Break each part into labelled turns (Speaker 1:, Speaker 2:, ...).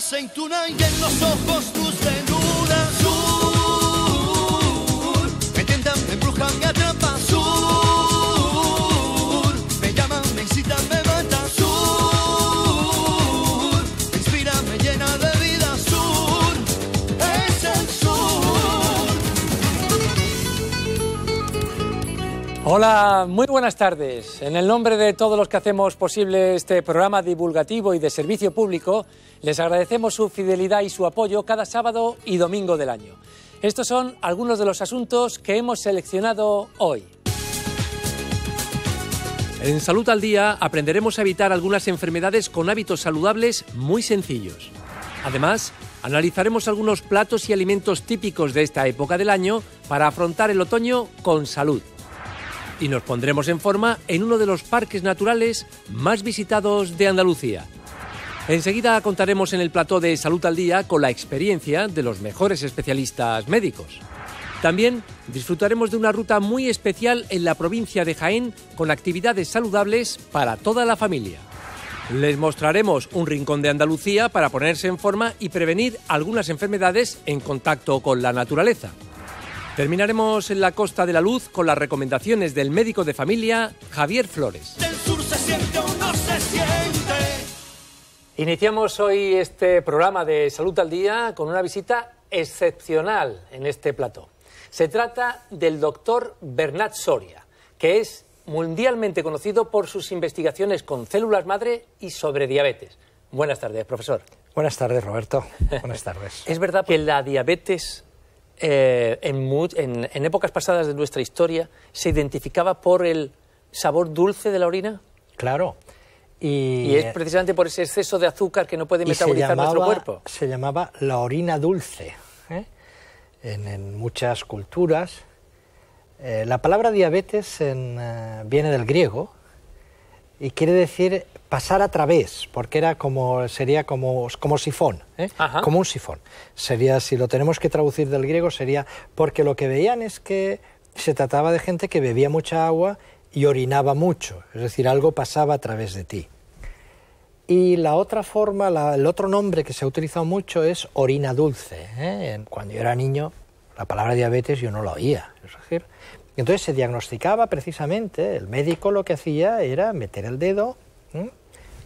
Speaker 1: aceituna y en los ojos tus venuras. Sur, me tientan, me embrujan,
Speaker 2: Hola, muy buenas tardes. En el nombre de todos los que hacemos posible este programa divulgativo y de servicio público, les agradecemos su fidelidad y su apoyo cada sábado y domingo del año. Estos son algunos de los asuntos que hemos seleccionado hoy. En Salud al Día aprenderemos a evitar algunas enfermedades con hábitos saludables muy sencillos. Además, analizaremos algunos platos y alimentos típicos de esta época del año para afrontar el otoño con salud y nos pondremos en forma en uno de los parques naturales más visitados de Andalucía. Enseguida contaremos en el plató de Salud al Día con la experiencia de los mejores especialistas médicos. También disfrutaremos de una ruta muy especial en la provincia de Jaén con actividades saludables para toda la familia. Les mostraremos un rincón de Andalucía para ponerse en forma y prevenir algunas enfermedades en contacto con la naturaleza. Terminaremos en la Costa de la Luz con las recomendaciones del médico de familia Javier Flores.
Speaker 1: Del sur se siente o no se siente.
Speaker 2: Iniciamos hoy este programa de Salud al Día con una visita excepcional en este plató. Se trata del doctor Bernat Soria, que es mundialmente conocido por sus investigaciones con células madre y sobre diabetes. Buenas tardes, profesor.
Speaker 3: Buenas tardes, Roberto. Buenas tardes.
Speaker 2: ¿Es verdad que la diabetes eh, en, en- en épocas pasadas de nuestra historia se identificaba por el sabor dulce de la orina?
Speaker 3: Claro. Y,
Speaker 2: Y es precisamente por ese exceso de azúcar que no puede metabolizar nuestro cuerpo.
Speaker 3: Se llamaba la orina dulce. ¿eh? En, en muchas culturas. eh, la palabra diabetes en, viene del griego y quiere decir pasar a través, porque era como, sería como, como sifón, ¿eh? Como un sifón. Sería, si lo tenemos que traducir del griego, sería porque lo que veían es que se trataba de gente que bebía mucha agua y orinaba mucho, es decir, algo pasaba a través de ti. Y la otra forma, la- el otro nombre que se ha utilizado mucho es orina dulce. ¿eh? Cuando yo era niño, la palabra diabetes yo no la oía. Es decir, entonces se diagnosticaba precisamente, el médico lo que hacía era meter el dedo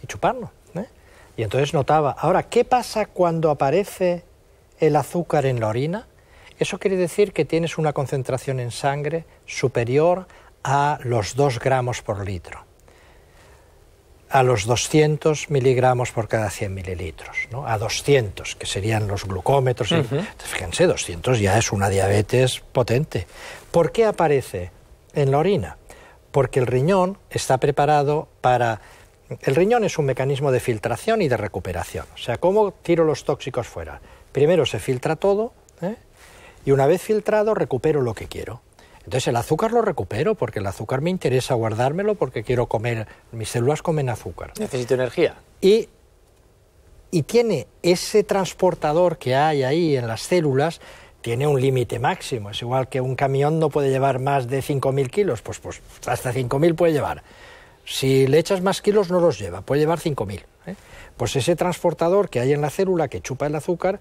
Speaker 3: y chuparlo. ¿eh? Y entonces notaba, ahora, ¿qué pasa cuando aparece el azúcar en la orina? Eso quiere decir que tienes una concentración en sangre superior a los 2 gramos por litro a los 200 miligramos por cada 100 mililitros, ¿no? a 200, que serían los glucómetros. y- Entonces, Fíjense, 200 ya es una diabetes potente. ¿Por qué aparece en la orina? Porque el riñón está preparado para... El riñón es un mecanismo de filtración y de recuperación. O sea, ¿cómo tiro los tóxicos fuera? Primero se filtra todo ¿eh? y una vez filtrado recupero lo que quiero. Entonces el azúcar lo recupero porque el azúcar me interesa guardármelo porque quiero comer, mis células comen azúcar.
Speaker 2: Necesito energía.
Speaker 3: Y, y tiene ese transportador que hay ahí en las células, tiene un límite máximo. Es igual que un camión no puede llevar más de 5.000 kilos, pues, pues hasta 5.000 puede llevar. Si le echas más kilos no los lleva, puede llevar 5.000. ¿eh? Pues ese transportador que hay en la célula que chupa el azúcar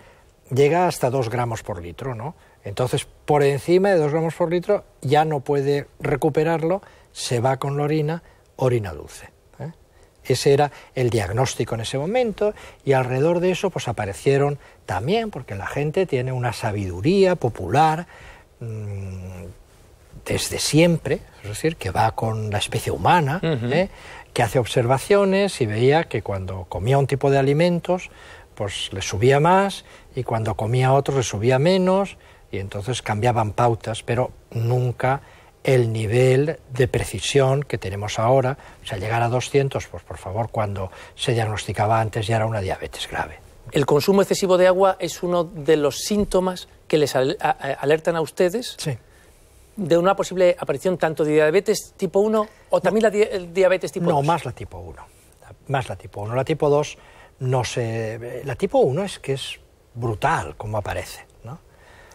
Speaker 3: llega hasta 2 gramos por litro, ¿no? Entonces, por encima de 2 gramos por litro ya no puede recuperarlo, se va con la orina, orina dulce. ¿eh? Ese era el diagnóstico en ese momento y alrededor de eso pues aparecieron también, porque la gente tiene una sabiduría popular mm, desde siempre, es decir, que va con la especie humana, ¿eh? que hace observaciones y veía que cuando comía un tipo de alimentos, pues le subía más y cuando comía otros le subía menos y entonces cambiaban pautas, pero nunca el nivel de precisión que tenemos ahora, o sea, llegar a 200, pues por favor, cuando se diagnosticaba antes ya era una diabetes grave.
Speaker 2: El consumo excesivo de agua es uno de los síntomas que les alertan a ustedes
Speaker 3: Sí.
Speaker 2: de una posible aparición tanto de diabetes tipo 1 o también la di- diabetes tipo
Speaker 3: No,
Speaker 2: 2.
Speaker 3: más la tipo 1. Más la tipo 1. La tipo 2 no se... La tipo 1 es que es brutal como aparece.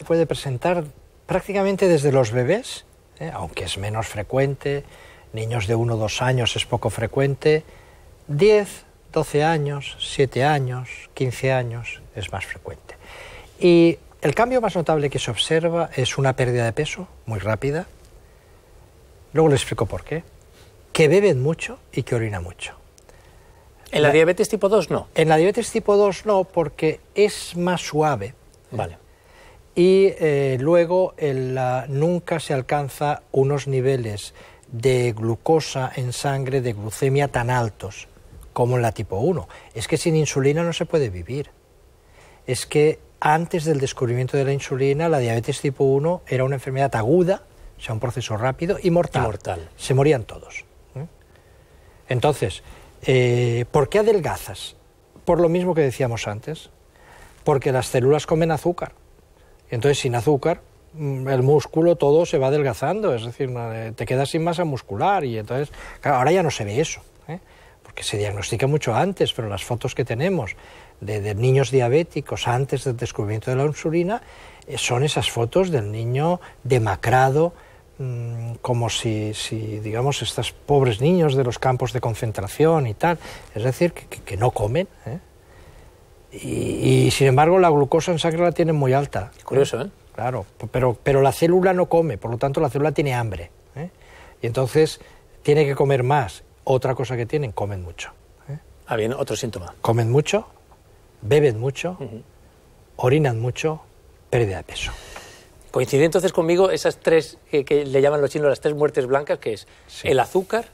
Speaker 3: Puede presentar prácticamente desde los bebés, ¿eh? aunque es menos frecuente, niños de 1 o 2 años es poco frecuente, 10, 12 años, 7 años, 15 años es más frecuente. Y el cambio más notable que se observa es una pérdida de peso muy rápida. Luego les explico por qué. Que beben mucho y que orina mucho.
Speaker 2: En la, diabetes tipo 2 no.
Speaker 3: En la diabetes tipo 2 no, porque es más suave.
Speaker 2: Vale.
Speaker 3: Y eh, luego el, la- nunca se alcanza unos niveles de glucosa en sangre, de glucemia tan altos como en la tipo 1. Es que sin insulina no se puede vivir. Es que antes del descubrimiento de la insulina, la diabetes tipo 1 era una enfermedad aguda, o sea, un proceso rápido y mortal.
Speaker 2: Y mortal.
Speaker 3: Se morían todos. ¿eh? Entonces, eh, ¿por qué adelgazas? Por lo mismo que decíamos antes, porque las células comen azúcar. Entonces, sin azúcar, mm, el músculo todo se va adelgazando, es decir, eh, te quedas sin masa muscular. Y entonces, ahora ya no se ve eso, ¿eh? porque se diagnostica mucho antes, pero las fotos que tenemos de, niños diabéticos antes del descubrimiento de la insulina eh, son esas fotos del niño demacrado, mm, como si, digamos, estos pobres niños de los campos de concentración y tal, es decir, que, no comen. Y, y, sin embargo la glucosa en sangre la tienen muy alta.
Speaker 2: Curioso, ¿eh?
Speaker 3: Claro, pero, pero la célula no come, por lo tanto la célula tiene hambre. ¿eh? Y entonces tiene que comer más. Otra cosa que tienen, comen mucho. ¿eh?
Speaker 2: Ah, bien, otro síntoma.
Speaker 3: Comen mucho, beben mucho, orinan mucho, pérdida de peso.
Speaker 2: Coincide entonces conmigo esas tres que, que le llaman los chinos las tres muertes blancas, que es
Speaker 3: Sí.
Speaker 2: el azúcar,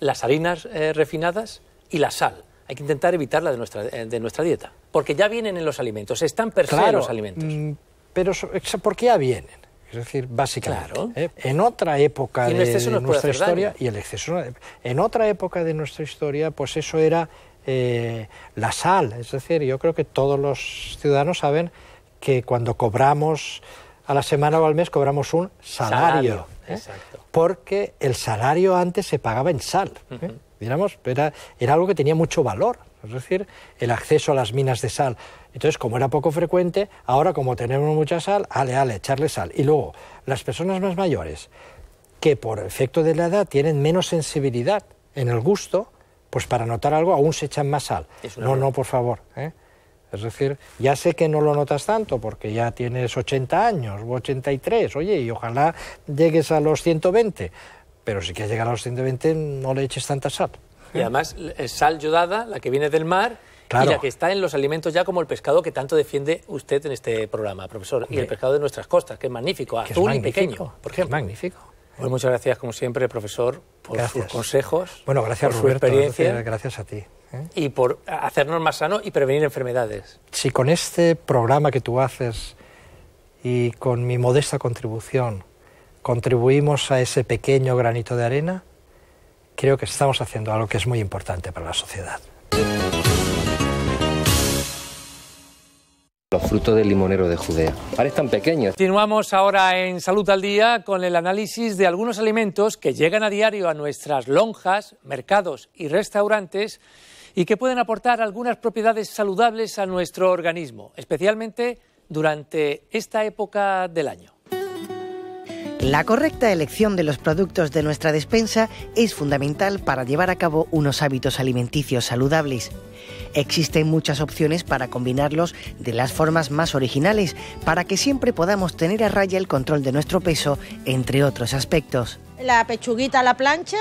Speaker 2: las harinas eh, refinadas y la sal. Hay que intentar evitarla de nuestra, eh, de nuestra dieta, porque ya vienen en los alimentos, están per se en los alimentos.
Speaker 3: mm, pero ¿por qué ya vienen? Es decir, básicamente.
Speaker 2: Claro.
Speaker 3: ¿eh? En otra época de,
Speaker 2: puede
Speaker 3: nuestra historia,
Speaker 2: daño.
Speaker 3: y el exceso, en otra época de nuestra historia, pues eso era eh, la sal. Es decir, yo creo que todos los ciudadanos saben que cuando cobramos a la semana o al mes, cobramos un salario.
Speaker 2: Salario,
Speaker 3: ¿eh?
Speaker 2: exacto.
Speaker 3: Porque el salario antes se pagaba en sal. Digamos, era, era algo que tenía mucho valor. Es decir, el acceso a las minas de sal. Entonces, como era poco frecuente, ahora como tenemos mucha sal, ale, ale, echarle sal. Y luego, las personas más mayores, que por efecto de la edad tienen menos sensibilidad en el gusto, pues para notar algo aún se echan más sal. No, no, por favor. ¿eh? Es decir, ya sé que no lo notas tanto porque ya tienes 80 años o 83, oye, y ojalá llegues a los 120, pero si quieres llegar a los 120 no le eches tanta sal.
Speaker 2: Y además, es sal yodada, la que viene del mar,
Speaker 3: Claro.
Speaker 2: y la que está en los alimentos ya como el pescado que tanto defiende usted en este programa, profesor. Y el pescado de nuestras costas, que es magnífico,
Speaker 3: es
Speaker 2: azul y pequeño, por
Speaker 3: es magnífico.
Speaker 2: Pues muchas gracias, como siempre, profesor, por
Speaker 3: Gracias.
Speaker 2: sus consejos,
Speaker 3: Bueno, gracias
Speaker 2: por
Speaker 3: Roberto,
Speaker 2: su experiencia
Speaker 3: gracias, gracias a ti. ¿eh?
Speaker 2: y por hacernos más sanos y prevenir enfermedades.
Speaker 3: Si con este programa que tú haces y con mi modesta contribución contribuimos a ese pequeño granito de arena, creo que estamos haciendo algo que es muy importante para la sociedad.
Speaker 4: Los frutos del limonero de Judea. Ahora están pequeños.
Speaker 2: Continuamos ahora en Salud al Día con el análisis de algunos alimentos que llegan a diario a nuestras lonjas, mercados y restaurantes y que pueden aportar algunas propiedades saludables a nuestro organismo, especialmente durante esta época del año.
Speaker 5: La correcta elección de los productos de nuestra despensa es fundamental para llevar a cabo unos hábitos alimenticios saludables. Existen muchas opciones para combinarlos de las formas más originales, para que siempre podamos tener a raya el control de nuestro peso, entre otros aspectos.
Speaker 6: La pechuguita a la plancha,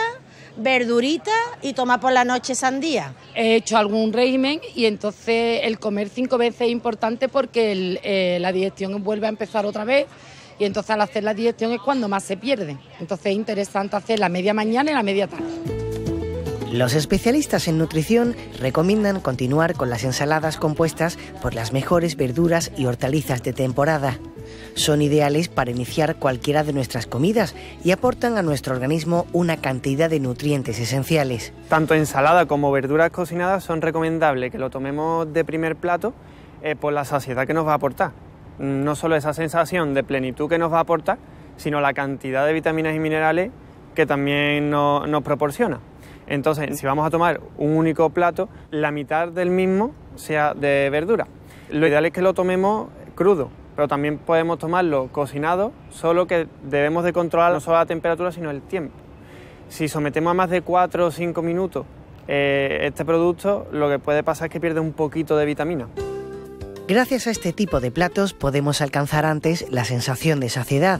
Speaker 6: verdurita y tomar por la noche sandía.
Speaker 7: he hecho algún régimen y entonces el comer cinco veces es importante porque el, eh, la digestión vuelve a empezar otra vez y entonces al hacer la digestión es cuando más se pierde. Entonces es interesante hacer la media mañana y la media tarde.
Speaker 5: Los especialistas en nutrición recomiendan continuar con las ensaladas compuestas por las mejores verduras y hortalizas de temporada. Son ideales para iniciar cualquiera de nuestras comidas y aportan a nuestro organismo una cantidad de nutrientes esenciales.
Speaker 8: Tanto ensalada como verduras cocinadas son recomendables que lo tomemos de primer plato eh, por la saciedad que nos va a aportar. No solo esa sensación de plenitud que nos va a aportar, sino la cantidad de vitaminas y minerales que también no- nos proporciona. Entonces, si vamos a tomar un único plato, la mitad del mismo sea de verdura. Lo ideal es que lo tomemos crudo, pero también podemos tomarlo cocinado, solo que debemos de controlar no solo la temperatura, sino el tiempo. Si sometemos a más de 4 o 5 minutos Eh, este producto lo que puede pasar es que pierde un poquito de vitamina.
Speaker 5: Gracias a este tipo de platos podemos alcanzar antes la sensación de saciedad.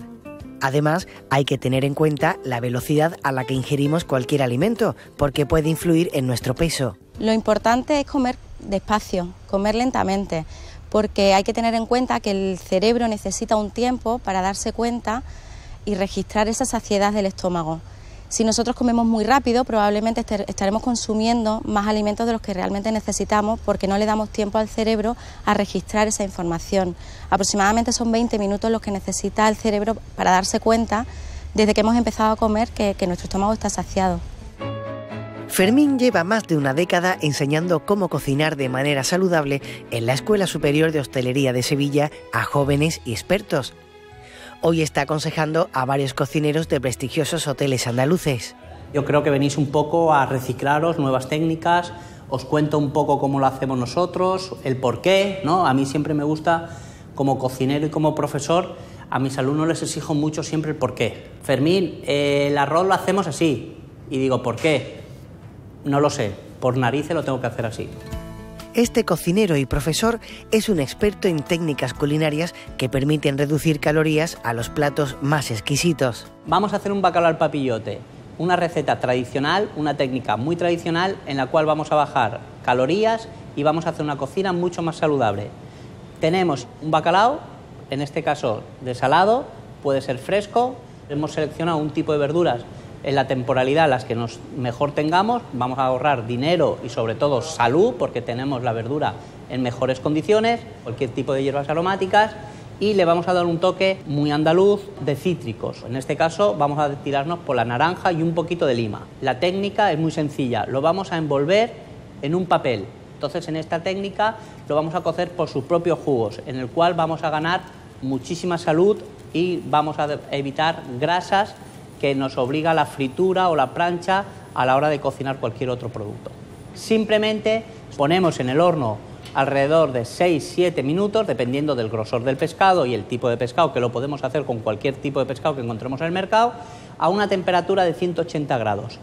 Speaker 5: Además, hay que tener en cuenta la velocidad a la que ingerimos cualquier alimento, porque puede influir en nuestro peso.
Speaker 9: Lo importante es comer despacio, comer lentamente, porque hay que tener en cuenta que el cerebro necesita un tiempo para darse cuenta y registrar esa saciedad del estómago. Si nosotros comemos muy rápido, probablemente estaremos consumiendo más alimentos de los que realmente necesitamos porque no le damos tiempo al cerebro a registrar esa información. Aproximadamente son 20 minutos los que necesita el cerebro para darse cuenta desde que hemos empezado a comer que, que nuestro estómago está saciado.
Speaker 5: Fermín lleva más de una década enseñando cómo cocinar de manera saludable en la Escuela Superior de Hostelería de Sevilla a jóvenes y expertos. Hoy está aconsejando a varios cocineros de prestigiosos hoteles andaluces.
Speaker 10: Yo creo que venís un poco a reciclaros nuevas técnicas, os cuento un poco cómo lo hacemos nosotros, el por qué, ¿no? A mí siempre me gusta, como cocinero y como profesor, a mis alumnos les exijo mucho siempre el por qué. Fermín, eh, el arroz lo hacemos así. Y digo, ¿por qué? No lo sé, por narices lo tengo que hacer así.
Speaker 5: Este cocinero y profesor es un experto en técnicas culinarias que permiten reducir calorías a los platos más exquisitos.
Speaker 10: Vamos a hacer un bacalao al papillote, una receta tradicional, una técnica muy tradicional en la cual vamos a bajar calorías y vamos a hacer una cocina mucho más saludable. Tenemos un bacalao, en este caso de salado, puede ser fresco, hemos seleccionado un tipo de verduras en la temporalidad las que nos mejor tengamos, vamos a ahorrar dinero y sobre todo salud porque tenemos la verdura en mejores condiciones, cualquier tipo de hierbas aromáticas y le vamos a dar un toque muy andaluz de cítricos. En este caso vamos a tirarnos por la naranja y un poquito de lima. La técnica es muy sencilla, lo vamos a envolver en un papel. Entonces en esta técnica lo vamos a cocer por sus propios jugos, en el cual vamos a ganar muchísima salud y vamos a evitar grasas que nos obliga la fritura o la plancha a la hora de cocinar cualquier otro producto. Simplemente ponemos en el horno alrededor de 6-7 minutos, dependiendo del grosor del pescado y el tipo de pescado, que lo podemos hacer con cualquier tipo de pescado que encontremos en el mercado, a una temperatura de 180 grados.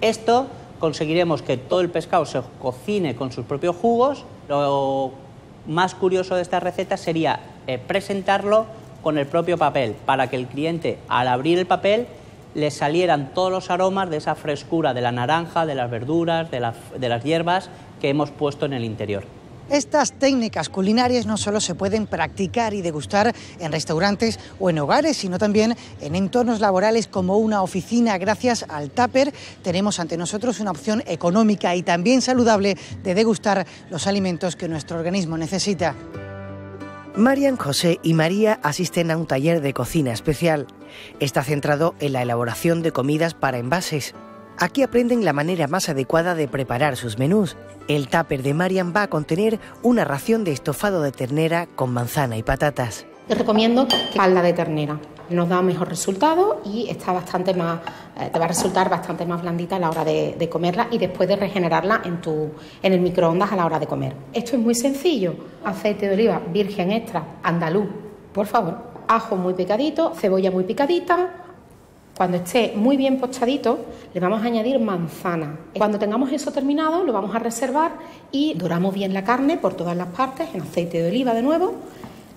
Speaker 10: Esto conseguiremos que todo el pescado se cocine con sus propios jugos. Lo más curioso de esta receta sería eh, presentarlo con el propio papel, para que el cliente al abrir el papel le salieran todos los aromas de esa frescura de la naranja, de las verduras, de, las hierbas que hemos puesto en el interior.
Speaker 11: Estas técnicas culinarias no solo se pueden practicar y degustar en restaurantes o en hogares, sino también en entornos laborales como una oficina. Gracias al Tupper tenemos ante nosotros una opción económica y también saludable de degustar los alimentos que nuestro organismo necesita.
Speaker 5: Marian, José y María asisten a un taller de cocina especial. Está centrado en la elaboración de comidas para envases. Aquí aprenden la manera más adecuada de preparar sus menús. El tupper de Marian va a contener una ración de estofado de ternera con manzana y patatas.
Speaker 12: Te recomiendo calda de ternera nos da mejor resultado y está bastante más, eh, te va a resultar bastante más blandita a la hora de, comerla y después de regenerarla en, tu, en el microondas a la hora de comer. Esto es muy sencillo, aceite de oliva virgen extra, andaluz, por favor, ajo muy picadito, cebolla muy picadita, cuando esté muy bien pochadito, le vamos a añadir manzana. Cuando tengamos eso terminado, lo vamos a reservar y doramos bien la carne por todas las partes en aceite de oliva de nuevo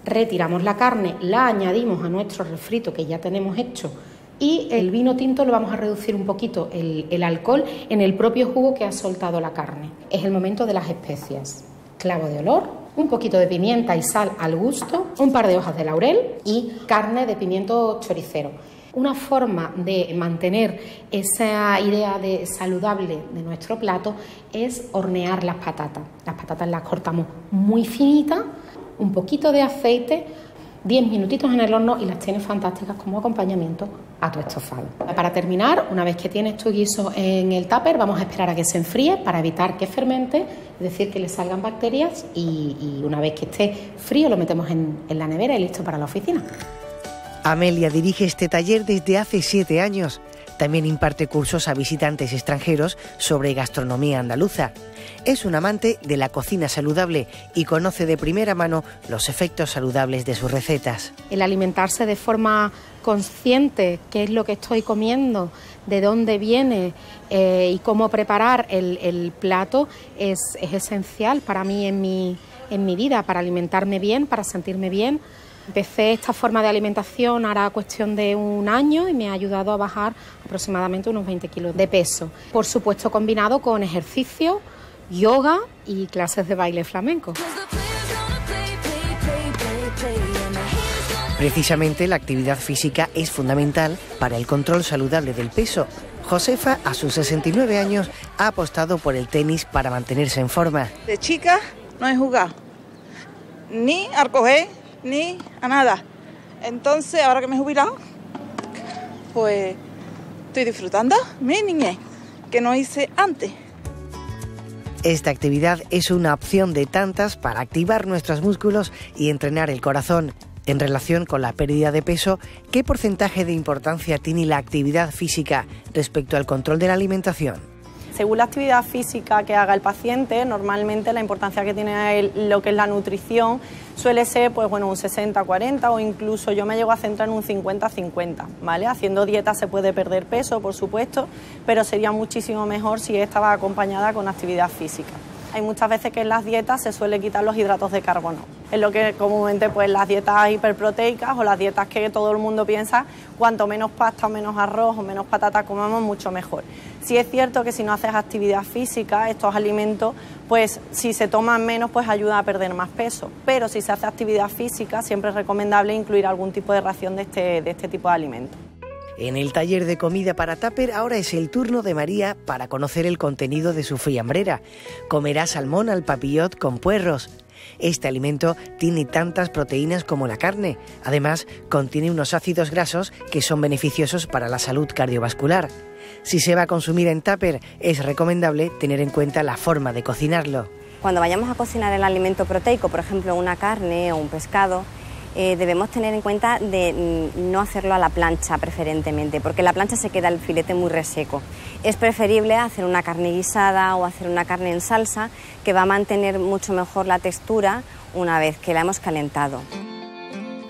Speaker 12: retiramos la carne, la añadimos a nuestro refrito que ya tenemos hecho y el vino tinto lo vamos a reducir un poquito el, alcohol en el propio jugo que ha soltado la carne. Es el momento de las especias. Clavo de olor, un poquito de pimienta y sal al gusto, un par de hojas de laurel y carne de pimiento choricero. Una forma de mantener esa idea de saludable de nuestro plato es hornear las patatas. Las patatas las cortamos muy finitas un poquito de aceite, 10 minutitos en el horno y las tienes fantásticas como acompañamiento a tu estofado. Para terminar, una vez que tienes tu guiso en el tupper, vamos a esperar a que se enfríe para evitar que fermente, es decir, que le salgan bacterias y, una vez que esté frío lo metemos en, en la nevera y listo para la oficina.
Speaker 5: Amelia dirige este taller desde hace siete años También imparte cursos a visitantes extranjeros sobre gastronomía andaluza. Es un amante de la cocina saludable y conoce de primera mano los efectos saludables de sus recetas.
Speaker 12: El alimentarse de forma consciente, qué es lo que estoy comiendo, de dónde viene eh, y cómo preparar el, plato es, es, esencial para mí en mi, en mi vida, para alimentarme bien, para sentirme bien. Empecé esta forma de alimentación ahora cuestión de un año y me ha ayudado a bajar aproximadamente unos 20 kilos de peso. Por supuesto combinado con ejercicio, yoga y clases de baile flamenco.
Speaker 5: Precisamente la actividad física es fundamental para el control saludable del peso. Josefa, a sus 69 años, ha apostado por el tenis para mantenerse en forma.
Speaker 13: De chica no he jugado ni a ni a nada. Entonces, ahora que me he jubilado, pues estoy disfrutando mi niñez, que no hice antes.
Speaker 5: Esta actividad es una opción de tantas para activar nuestros músculos y entrenar el corazón. En relación con la pérdida de peso, ¿qué porcentaje de importancia tiene la actividad física respecto al control de la alimentación?
Speaker 14: Según la actividad física que haga el paciente, normalmente la importancia que tiene lo que es la nutrición suele ser pues bueno, un 60-40 o incluso yo me llego a centrar en un 50-50, ¿vale? Haciendo dieta se puede perder peso, por supuesto, pero sería muchísimo mejor si estaba acompañada con actividad física. Hay muchas veces que en las dietas se suele quitar los hidratos de carbono. Es lo que comúnmente pues las dietas hiperproteicas o las dietas que todo el mundo piensa, cuanto menos pasta o menos arroz o menos patata comamos, mucho mejor. Sí es cierto que si no haces actividad física, estos alimentos, pues si se toman menos, pues ayuda a perder más peso. Pero si se hace actividad física, siempre es recomendable incluir algún tipo de ración de este, de este tipo de alimentos.
Speaker 5: En el taller de comida para Tupper ahora es el turno de María para conocer el contenido de su fiambrera. Comerá salmón al papillot con puerros. Este alimento tiene tantas proteínas como la carne. Además, contiene unos ácidos grasos que son beneficiosos para la salud cardiovascular. Si se va a consumir en tupper, es recomendable tener en cuenta la forma de cocinarlo.
Speaker 15: Cuando vayamos a cocinar el alimento proteico, por ejemplo una carne o un pescado, eh, debemos tener en cuenta de mm, no hacerlo a la plancha preferentemente, porque la plancha se queda el filete muy reseco. Es preferible hacer una carne guisada o hacer una carne en salsa, que va a mantener mucho mejor la textura una vez que la hemos calentado.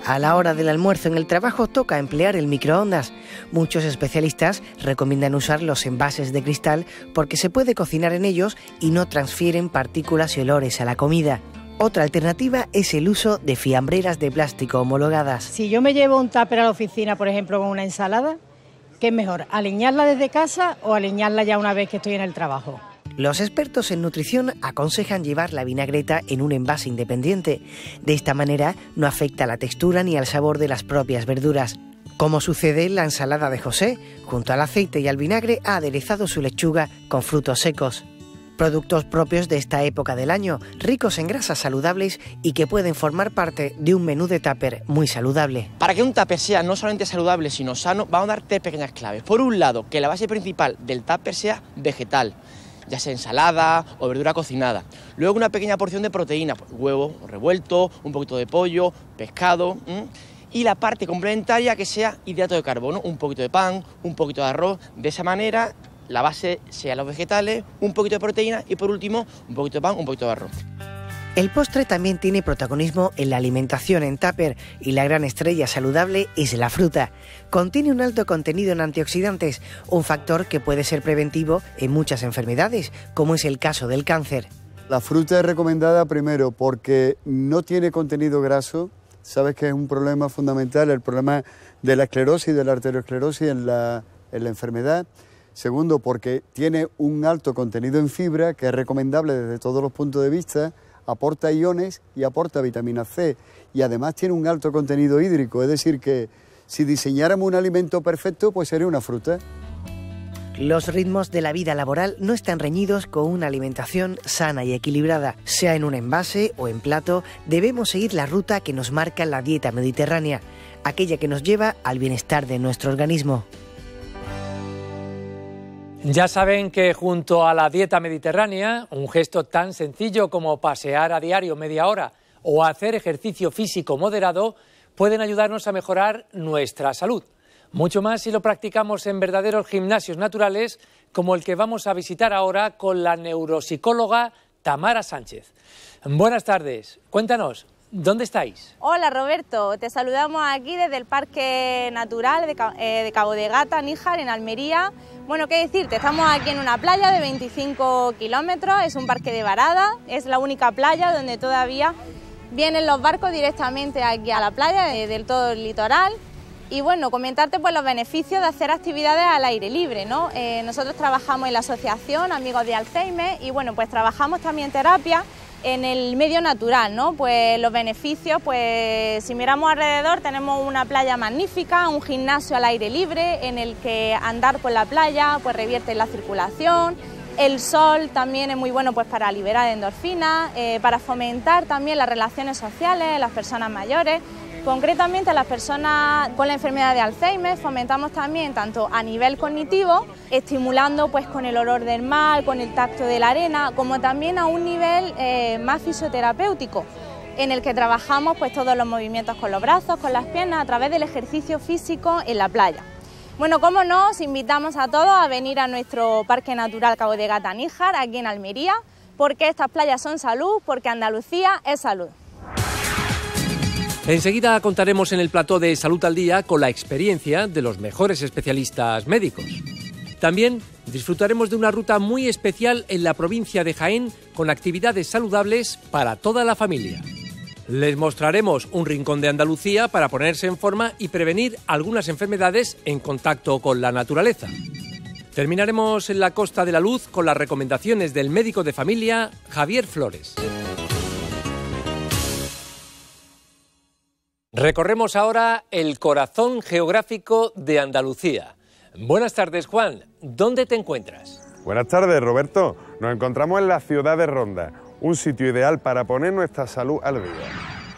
Speaker 5: A la hora del almuerzo en el trabajo toca emplear el microondas. Muchos especialistas recomiendan usar los envases de cristal porque se puede cocinar en ellos y no transfieren partículas y olores a la comida. Otra alternativa es el uso de fiambreras de plástico homologadas.
Speaker 16: Si yo me llevo un tupper a la oficina, por ejemplo, con una ensalada, ¿qué es mejor, aliñarla desde casa o aliñarla ya una vez que estoy en el trabajo?
Speaker 5: Los expertos en nutrición aconsejan llevar la vinagreta en un envase independiente. De esta manera no afecta la textura ni al sabor de las propias verduras. Como sucede en la ensalada de José, junto al aceite y al vinagre ha aderezado su lechuga con frutos secos productos propios de esta época del año, ricos en grasas saludables y que pueden formar parte de un menú de tupper muy saludable.
Speaker 17: Para que un tupper sea no solamente saludable, sino sano, vamos a dar tres pequeñas claves. Por un lado, que la base principal del tupper sea vegetal, ya sea ensalada o verdura cocinada. Luego una pequeña porción de proteína, pues, huevo revuelto, un poquito de pollo, pescado. Y la parte complementaria que sea hidrato de carbono, un poquito de pan, un poquito de arroz. De esa manera la base sea los vegetales, un poquito de proteína y por último un poquito de pan, un poquito de arroz.
Speaker 5: El postre también tiene protagonismo en la alimentación en tupper y la gran estrella saludable es la fruta. Contiene un alto contenido en antioxidantes, un factor que puede ser preventivo en muchas enfermedades, como es el caso del cáncer.
Speaker 18: La fruta es recomendada primero porque no tiene contenido graso, sabes que es un problema fundamental, el problema de la esclerosis, de la arteriosclerosis en la, en la enfermedad. Segundo, porque tiene un alto contenido en fibra, que es recomendable desde todos los puntos de vista, aporta iones y aporta vitamina C. Y además tiene un alto contenido hídrico, es decir, que si diseñáramos un alimento perfecto, pues sería una fruta.
Speaker 5: Los ritmos de la vida laboral no están reñidos con una alimentación sana y equilibrada. Sea en un envase o en plato, debemos seguir la ruta que nos marca la dieta mediterránea, aquella que nos lleva al bienestar de nuestro organismo.
Speaker 2: Ya saben que junto a la dieta mediterránea, un gesto tan sencillo como pasear a diario media hora o hacer ejercicio físico moderado pueden ayudarnos a mejorar nuestra salud. Mucho más si lo practicamos en verdaderos gimnasios naturales, como el que vamos a visitar ahora con la neuropsicóloga Tamara Sánchez. Buenas tardes, cuéntanos, ¿dónde estáis?
Speaker 19: Hola Roberto, te saludamos aquí desde el Parque Natural de, eh, de Cabo de Gata, Níjar, en Almería. Bueno, qué decirte, estamos aquí en una playa de 25 kilómetros, es un parque de varada, es la única playa donde todavía vienen los barcos directamente aquí a la playa eh, del todo el litoral y bueno, comentarte pues los beneficios de hacer actividades al aire libre, ¿no? Eh, nosotros trabajamos en la asociación Amigos de Alzheimer y bueno, pues trabajamos también terapia en el medio natural, ¿no? Pues los beneficios, pues si miramos alrededor tenemos una playa magnífica, un gimnasio al aire libre en el que andar por la playa pues revierte la circulación, el sol también es muy bueno pues para liberar endorfinas, eh, para fomentar también las relaciones sociales, las personas mayores. Concretamente, las personas con la enfermedad de Alzheimer fomentamos también tanto a nivel cognitivo, estimulando pues con el olor del mar, con el tacto de la arena, como también a un nivel eh, más fisioterapéutico, en el que trabajamos pues todos los movimientos con los brazos, con las piernas, a través del ejercicio físico en la playa. Bueno, como no, os invitamos a todos a venir a nuestro Parque Natural Cabo de Gata Níjar, aquí en Almería, porque estas playas son salud, porque Andalucía es salud.
Speaker 2: Enseguida contaremos en el plató de Salud al Día con la experiencia de los mejores especialistas médicos. También disfrutaremos de una ruta muy especial en la provincia de Jaén con actividades saludables para toda la familia. Les mostraremos un rincón de Andalucía para ponerse en forma y prevenir algunas enfermedades en contacto con la naturaleza. Terminaremos en la Costa de la Luz con las recomendaciones del médico de familia Javier Flores. Recorremos ahora el corazón geográfico de Andalucía. Buenas tardes, Juan. ¿Dónde te encuentras?
Speaker 20: Buenas tardes, Roberto. Nos encontramos en la ciudad de Ronda, un sitio ideal para poner nuestra salud al día.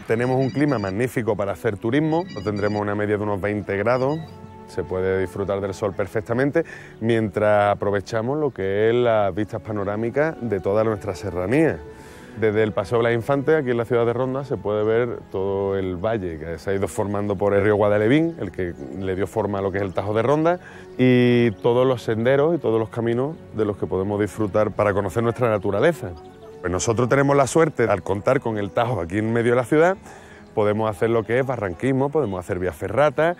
Speaker 20: Tenemos un clima magnífico para hacer turismo, tendremos una media de unos 20 grados, se puede disfrutar del sol perfectamente mientras aprovechamos lo que es las vistas panorámicas de toda nuestra serranía. Desde el Paseo de la Infante, aquí en la ciudad de Ronda, se puede ver todo el valle que se ha ido formando por el río Guadalevín, el que le dio forma a lo que es el Tajo de Ronda, y todos los senderos y todos los caminos de los que podemos disfrutar para conocer nuestra naturaleza. Pues nosotros tenemos la suerte, al contar con el Tajo aquí en medio de la ciudad, podemos hacer lo que es barranquismo, podemos hacer vía ferrata,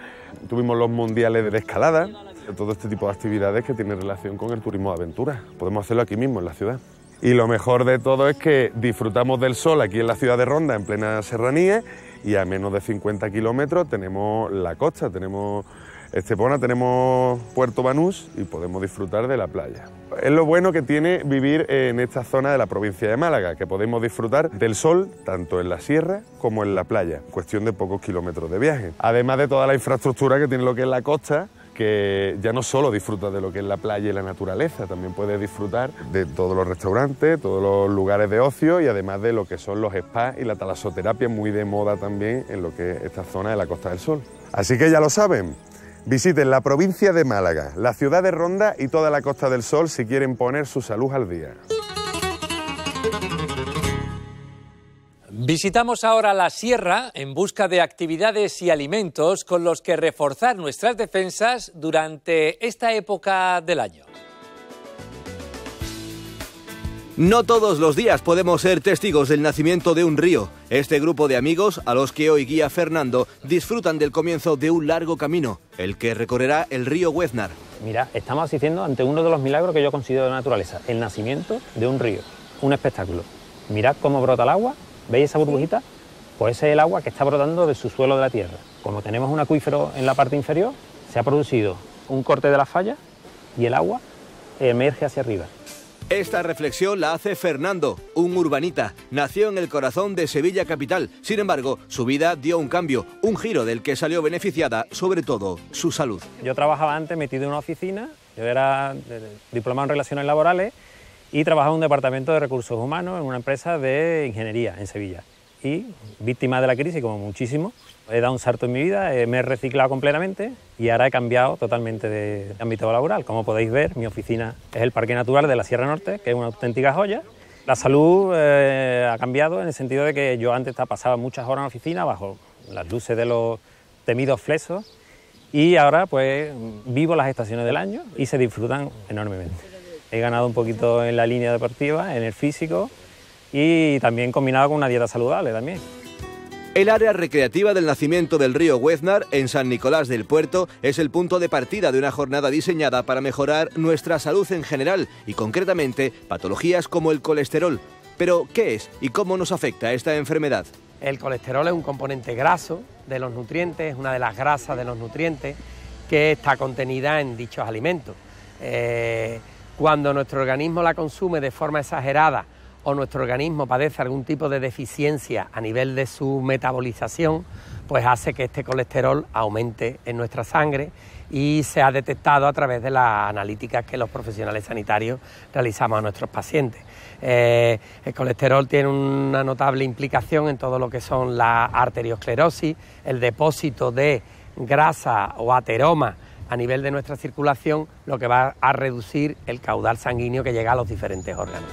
Speaker 20: tuvimos los mundiales de escalada, todo este tipo de actividades que tienen relación con el turismo de aventura. Podemos hacerlo aquí mismo en la ciudad. Y lo mejor de todo es que disfrutamos del sol aquí en la ciudad de Ronda, en plena serranía, y a menos de 50 kilómetros tenemos la costa, tenemos Estepona, tenemos Puerto Banús y podemos disfrutar de la playa. Es lo bueno que tiene vivir en esta zona de la provincia de Málaga, que podemos disfrutar del sol tanto en la sierra como en la playa, cuestión de pocos kilómetros de viaje. Además de toda la infraestructura que tiene lo que es la costa, que ya no solo disfruta de lo que es la playa y la naturaleza, también puede disfrutar de todos los restaurantes, todos los lugares de ocio y además de lo que son los spas y la talasoterapia muy de moda también en lo que es esta zona de la Costa del Sol. Así que ya lo saben, visiten la provincia de Málaga, la ciudad de Ronda y toda la Costa del Sol si quieren poner su salud al día.
Speaker 2: Visitamos ahora la sierra en busca de actividades y alimentos con los que reforzar nuestras defensas durante esta época del año.
Speaker 21: No todos los días podemos ser testigos del nacimiento de un río. Este grupo de amigos, a los que hoy guía Fernando, disfrutan del comienzo de un largo camino, el que recorrerá el río Hueznar.
Speaker 22: Mira, estamos asistiendo ante uno de los milagros que yo considero de la naturaleza, el nacimiento de un río, un espectáculo. Mirad cómo brota el agua ¿Veis esa burbujita? Pues ese es el agua que está brotando de su suelo de la tierra. Como tenemos un acuífero en la parte inferior, se ha producido un corte de la falla y el agua emerge hacia arriba.
Speaker 21: Esta reflexión la hace Fernando, un urbanita. Nació en el corazón de Sevilla capital. Sin embargo, su vida dio un cambio, un giro del que salió beneficiada, sobre todo, su salud.
Speaker 22: Yo trabajaba antes metido en una oficina, yo era diplomado en relaciones laborales y trabajaba en un departamento de recursos humanos en una empresa de ingeniería en Sevilla. Y víctima de la crisis, como muchísimo, he dado un salto en mi vida, eh, me he reciclado completamente y ahora he cambiado totalmente de ámbito laboral. Como podéis ver, mi oficina es el Parque Natural de la Sierra Norte, que es una auténtica joya. La salud eh, ha cambiado en el sentido de que yo antes pasaba muchas horas en la oficina bajo las luces de los temidos flesos y ahora pues vivo las estaciones del año y se disfrutan enormemente. He ganado un poquito en la línea deportiva, en el físico y también combinado con una dieta saludable también.
Speaker 21: El área recreativa del nacimiento del río Hueznar, en San Nicolás del Puerto, es el punto de partida de una jornada diseñada para mejorar nuestra salud en general y concretamente patologías como el colesterol. Pero, ¿qué es y cómo nos afecta esta enfermedad?
Speaker 23: El colesterol es un componente graso de los nutrientes, es una de las grasas de los nutrientes que está contenida en dichos alimentos. Eh, cuando nuestro organismo la consume de forma exagerada o nuestro organismo padece algún tipo de deficiencia a nivel de su metabolización, pues hace que este colesterol aumente en nuestra sangre y se ha detectado a través de las analíticas que los profesionales sanitarios realizamos a nuestros pacientes. Eh, el colesterol tiene una notable implicación en todo lo que son la arteriosclerosis, el depósito de grasa o ateroma a nivel de nuestra circulación, lo que va a reducir el caudal sanguíneo que llega a los diferentes órganos.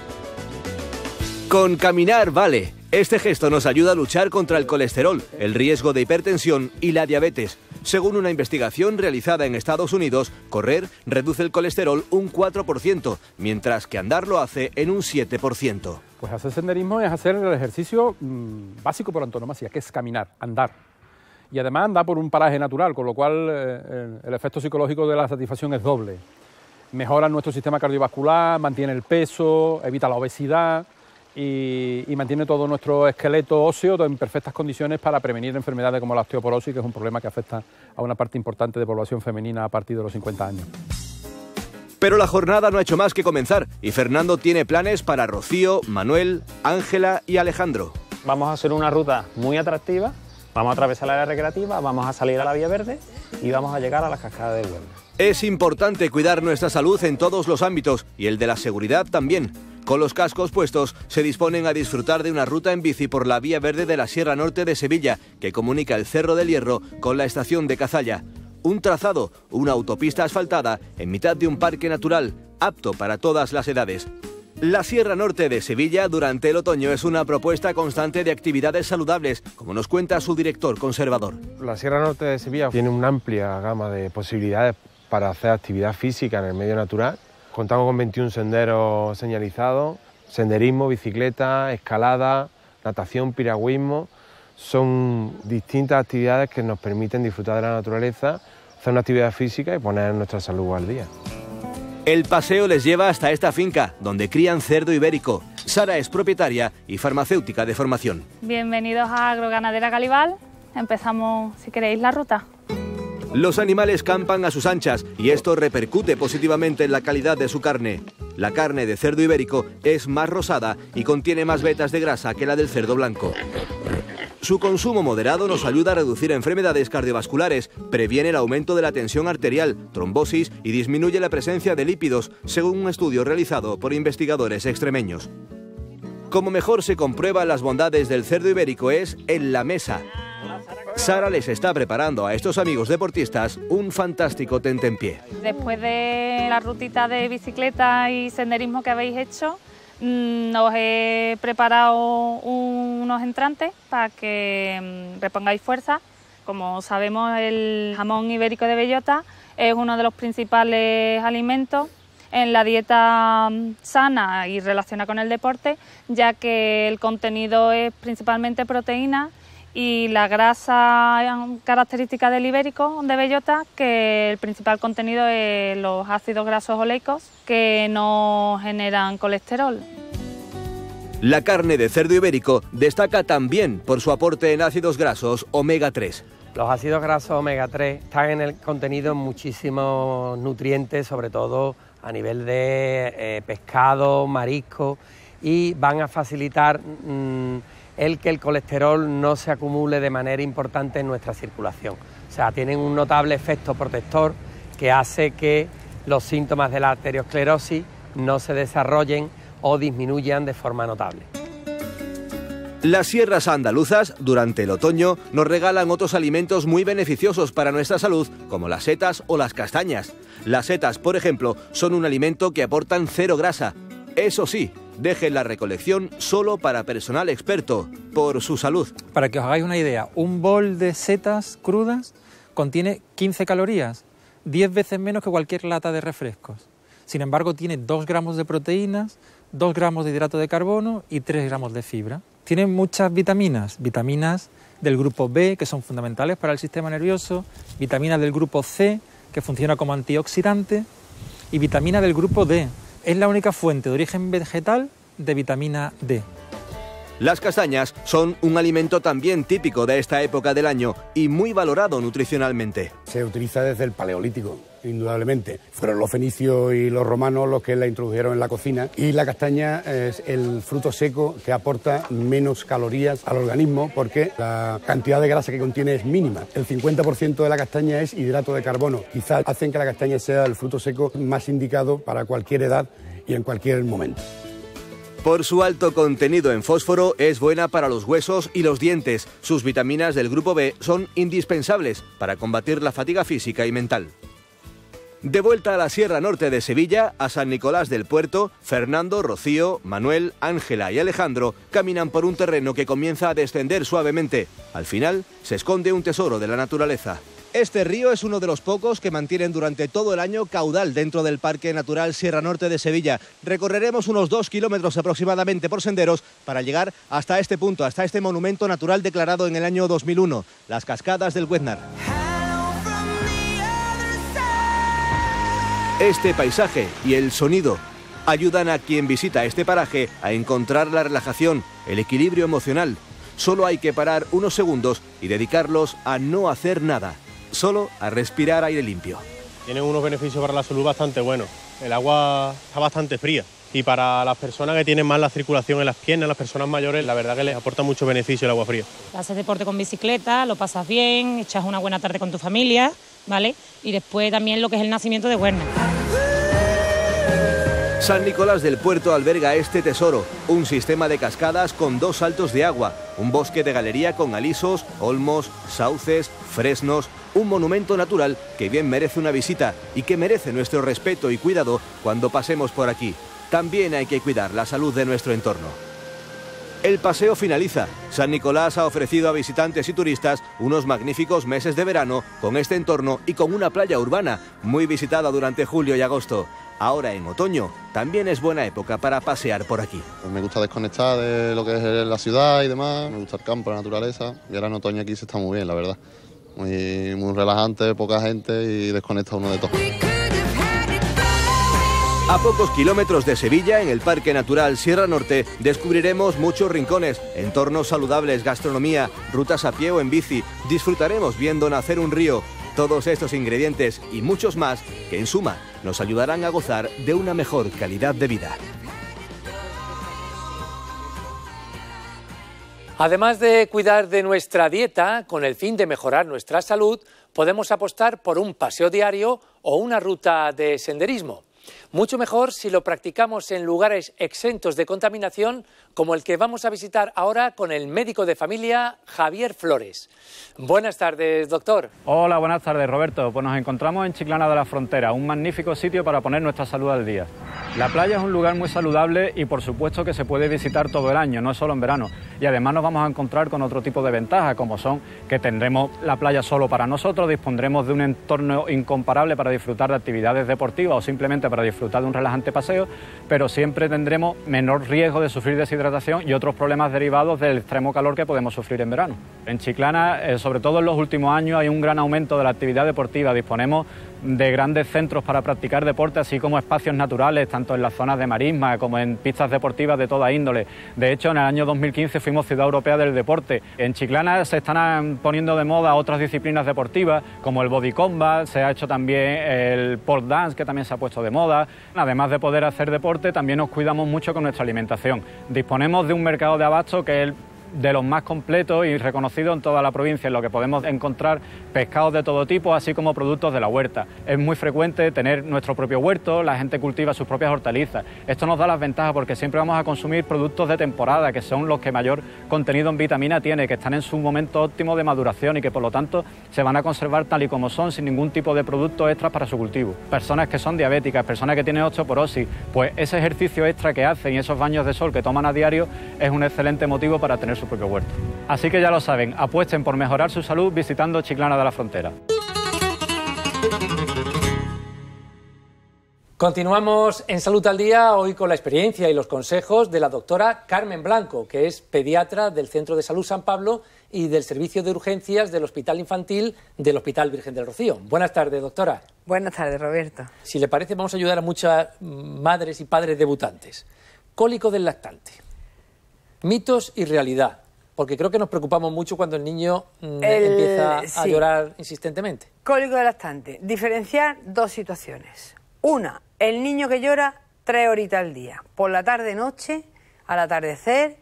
Speaker 21: Con caminar vale. Este gesto nos ayuda a luchar contra el colesterol, el riesgo de hipertensión y la diabetes. Según una investigación realizada en Estados Unidos, correr reduce el colesterol un 4%, mientras que andar lo hace en un 7%.
Speaker 24: Pues hacer senderismo es hacer el ejercicio mm, básico por antonomasia, que es caminar, andar. Y además andar por un paraje natural, con lo cual eh, el efecto psicológico de la satisfacción es doble. Mejora nuestro sistema cardiovascular, mantiene el peso, evita la obesidad y, mantiene todo nuestro esqueleto óseo en perfectas condiciones para prevenir enfermedades como la osteoporosis, que es un problema que afecta a una parte importante de población femenina a partir de los 50 años.
Speaker 21: Pero la jornada no ha hecho más que comenzar y Fernando tiene planes para Rocío, Manuel, Ángela y Alejandro.
Speaker 22: Vamos a hacer una ruta muy atractiva, vamos a atravesar la área recreativa, vamos a salir a la Vía Verde y vamos a llegar a las cascadas de Huelva.
Speaker 21: Es importante cuidar nuestra salud en todos los ámbitos y el de la seguridad también. Con los cascos puestos, se disponen a disfrutar de una ruta en bici por la vía verde de la Sierra Norte de Sevilla, que comunica el Cerro del Hierro con la estación de Cazalla. Un trazado, una autopista asfaltada en mitad de un parque natural, apto para todas las edades. La Sierra Norte de Sevilla durante el otoño es una propuesta constante de actividades saludables, como nos cuenta su director conservador.
Speaker 25: La Sierra Norte de Sevilla tiene una amplia gama de posibilidades para hacer actividad física en el medio natural Contamos con 21 senderos señalizados, senderismo, bicicleta, escalada, natación, piragüismo. Son distintas actividades que nos permiten disfrutar de la naturaleza, hacer una actividad física y poner nuestra salud al día.
Speaker 21: El paseo les lleva hasta esta finca, donde crían cerdo ibérico. Sara es propietaria y farmacéutica de formación.
Speaker 19: Bienvenidos a Agroganadera Calibal. Empezamos, si queréis, la ruta.
Speaker 21: Los animales campan a sus anchas y esto repercute positivamente en la calidad de su carne. La carne de cerdo ibérico es más rosada y contiene más vetas de grasa que la del cerdo blanco. Su consumo moderado nos ayuda a reducir enfermedades cardiovasculares, previene el aumento de la tensión arterial, trombosis y disminuye la presencia de lípidos, según un estudio realizado por investigadores extremeños. Como mejor se comprueban las bondades del cerdo ibérico es en la mesa, Sara les está preparando a estos amigos deportistas un fantástico tentempié.
Speaker 19: Después de la rutita de bicicleta y senderismo que habéis hecho, mm, os he preparado unos entrantes para que mm, repongáis fuerza. Como sabemos, el jamón ibérico de bellota es uno de los principales alimentos en la dieta mm, sana y relacionada con el deporte, ya que el contenido es principalmente proteína y la grasa característica del ibérico de bellota, que el principal contenido es los ácidos grasos oleicos que no generan colesterol.
Speaker 21: La carne de cerdo ibérico destaca también por su aporte en ácidos grasos omega 3.
Speaker 23: Los ácidos grasos omega 3 están en el contenido en muchísimos nutrientes, sobre todo a nivel de eh, pescado, marisco, y van a facilitar mm, el que el colesterol no se acumule de manera importante en nuestra circulación. O sea, tienen un notable efecto protector que hace que los síntomas de la arteriosclerosis no se desarrollen o disminuyan de forma notable.
Speaker 21: Las sierras andaluzas, durante el otoño, nos regalan otros alimentos muy beneficiosos para nuestra salud, como las setas o las castañas. Las setas, por ejemplo, son un alimento que aportan cero grasa. Eso sí, Dejen la recolección solo para personal experto, por su salud.
Speaker 26: Para que os hagáis una idea, un bol de setas crudas
Speaker 27: contiene 15 calorías, 10 veces menos que cualquier lata de refrescos. Sin embargo, tiene 2 gramos de proteínas, 2 gramos de hidrato de carbono y 3 gramos de fibra. Tiene muchas vitaminas, vitaminas del grupo B, que son fundamentales para el sistema nervioso, vitaminas del grupo C, que funciona como antioxidante, y vitamina del grupo D. Es la única fuente de origen vegetal de vitamina D.
Speaker 21: Las castañas son un alimento también típico de esta época del año y muy valorado nutricionalmente.
Speaker 28: Se utiliza desde el Paleolítico, indudablemente. Fueron los fenicios y los romanos los que la introdujeron en la cocina y la castaña es el fruto seco que aporta menos calorías al organismo porque la cantidad de grasa que contiene es mínima. El 50% de la castaña es hidrato de carbono. Quizás hacen que la castaña sea el fruto seco más indicado para cualquier edad y en cualquier momento.
Speaker 21: Por su alto contenido en fósforo es buena para los huesos y los dientes. Sus vitaminas del grupo B son indispensables para combatir la fatiga física y mental. De vuelta a la Sierra Norte de Sevilla, a San Nicolás del Puerto, Fernando, Rocío, Manuel, Ángela y Alejandro caminan por un terreno que comienza a descender suavemente. Al final, se esconde un tesoro de la naturaleza. Este río es uno de los pocos que mantienen durante todo el año caudal dentro del Parque Natural Sierra Norte de Sevilla. Recorreremos unos dos kilómetros aproximadamente por senderos para llegar hasta este punto, hasta este monumento natural declarado en el año 2001, las Cascadas del Hueznar. Este paisaje y el sonido ayudan a quien visita este paraje a encontrar la relajación, el equilibrio emocional. Solo hay que parar unos segundos y dedicarlos a no hacer nada, solo a respirar aire limpio.
Speaker 29: Tiene unos beneficios para la salud bastante buenos. El agua está bastante fría y para las personas que tienen más la circulación en las piernas, las personas mayores, la verdad que les aporta mucho beneficio el agua fría.
Speaker 26: Haces deporte con bicicleta, lo pasas bien, echas una buena tarde con tu familia, ¿vale? Y después también lo que es el nacimiento de Huerna.
Speaker 21: San Nicolás del Puerto alberga este tesoro, un sistema de cascadas con dos saltos de agua, un bosque de galería con alisos, olmos, sauces, fresnos, un monumento natural que bien merece una visita y que merece nuestro respeto y cuidado cuando pasemos por aquí. También hay que cuidar la salud de nuestro entorno. El paseo finaliza. San Nicolás ha ofrecido a visitantes y turistas unos magníficos meses de verano con este entorno y con una playa urbana muy visitada durante julio y agosto. Ahora en otoño también es buena época para pasear por aquí.
Speaker 30: Me gusta desconectar de lo que es la ciudad y demás, me gusta el campo, la naturaleza y ahora en otoño aquí se está muy bien, la verdad. Muy, muy relajante, poca gente y desconecta uno de todo.
Speaker 21: A pocos kilómetros de Sevilla, en el Parque Natural Sierra Norte, descubriremos muchos rincones, entornos saludables, gastronomía, rutas a pie o en bici. Disfrutaremos viendo nacer un río. Todos estos ingredientes y muchos más que en suma nos ayudarán a gozar de una mejor calidad de vida.
Speaker 2: Además de cuidar de nuestra dieta con el fin de mejorar nuestra salud, podemos apostar por un paseo diario o una ruta de senderismo. Mucho mejor si lo practicamos en lugares exentos de contaminación, como el que vamos a visitar ahora con el médico de familia Javier Flores. Buenas tardes, doctor.
Speaker 31: Hola, buenas tardes, Roberto. Pues nos encontramos en Chiclana de la Frontera, un magnífico sitio para poner nuestra salud al día. La playa es un lugar muy saludable y por supuesto que se puede visitar todo el año, no solo en verano. Y además nos vamos a encontrar con otro tipo de ventajas, como son que tendremos la playa solo para nosotros, dispondremos de un entorno incomparable para disfrutar de actividades deportivas o simplemente para disfrutar de un relajante paseo, pero siempre tendremos menor riesgo de sufrir deshidratación y otros problemas derivados del extremo calor que podemos sufrir en verano. En Chiclana, eh, sobre todo en los últimos años, hay un gran aumento de la actividad deportiva. Disponemos de grandes centros para practicar deporte, así como espacios naturales, tanto en las zonas de marisma como en pistas deportivas de toda índole. De hecho, en el año 2015 fuimos Ciudad Europea del Deporte. En Chiclana se están poniendo de moda otras disciplinas deportivas, como el body combat, se ha hecho también el pole dance, que también se ha puesto de moda. Además de poder hacer deporte, también nos cuidamos mucho con nuestra alimentación. Disponemos de un mercado de abasto que es el de los más completos y reconocidos en toda la provincia, en lo que podemos encontrar pescados de todo tipo, así como productos de la huerta. Es muy frecuente tener nuestro propio huerto, la gente cultiva sus propias hortalizas. Esto nos da las ventajas porque siempre vamos a consumir productos de temporada, que son los que mayor contenido en vitamina tiene, que están en su momento óptimo de maduración y que por lo tanto se van a conservar tal y como son, sin ningún tipo de producto extra para su cultivo. Personas que son diabéticas, personas que tienen osteoporosis, pues ese ejercicio extra que hacen y esos baños de sol que toman a diario es un excelente motivo para tener su propio huerto. Así que ya lo saben, apuesten por mejorar su salud visitando Chiclana de la Frontera.
Speaker 2: Continuamos en Salud al Día hoy con la experiencia y los consejos de la doctora Carmen Blanco, que es pediatra del Centro de Salud San Pablo y del Servicio de Urgencias del Hospital Infantil del Hospital Virgen del Rocío. Buenas tardes, doctora.
Speaker 32: Buenas tardes, Roberto.
Speaker 2: Si le parece, vamos a ayudar a muchas madres y padres debutantes. Cólico del lactante. Mitos y realidad. Porque creo que nos preocupamos mucho cuando el niño mm,
Speaker 32: El-
Speaker 2: empieza a llorar insistentemente.
Speaker 32: Cólico del lactante. Diferenciar dos situaciones. Una, el niño que llora tres horitas al día. Por la tarde, noche, al atardecer,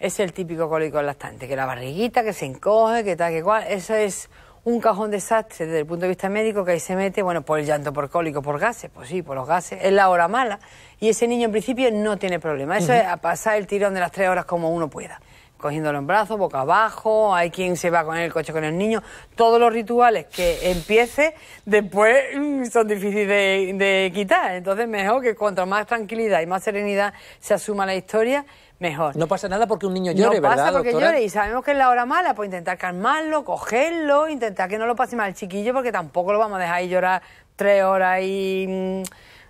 Speaker 32: es el típico cólico lactante. Que la barriguita, que se encoge, que tal, que cual. Eso es un cajón desastre desde el punto de vista médico que ahí se mete, bueno, por el llanto por cólico, por gases, pues sí, por los gases, es la hora mala. Y ese niño en principio no tiene problema. Eso es a pasar el tirón de las tres horas como uno pueda. Cogiéndolo en brazos, boca abajo, hay quien se va con el coche con el niño. Todos los rituales que empiece, después mm, son difíciles de, de quitar. Entonces, mejor que cuanto más tranquilidad y más serenidad se asuma la historia, mejor.
Speaker 2: No pasa nada porque un niño llore,
Speaker 32: no pasa
Speaker 2: ¿verdad,
Speaker 32: porque
Speaker 2: doctora?
Speaker 32: llore y sabemos que es la hora mala, pues intentar calmarlo, cogerlo, intentar que no lo pase mal el chiquillo porque tampoco lo vamos a dejar ahí llorar tres horas y mm,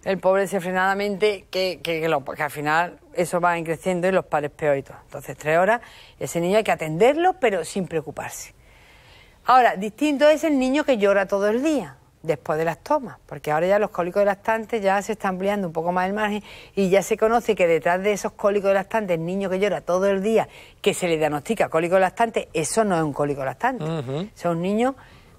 Speaker 32: el pobre desenfrenadamente, que, que, que lo- que al final eso va creciendo y los padres peor y todo. Entonces tres horas, ese niño hay que atenderlo pero sin preocuparse. Ahora, distinto es el niño que llora todo el día, después de las tomas, porque ahora ya los cólicos de lactantes ya se está ampliando un poco más el margen y ya se conoce que detrás de esos cólicos de lactantes, el niño que llora todo el día, que se le diagnostica cólico de lactante, eso no es un cólico de lactante. Eso es un niño,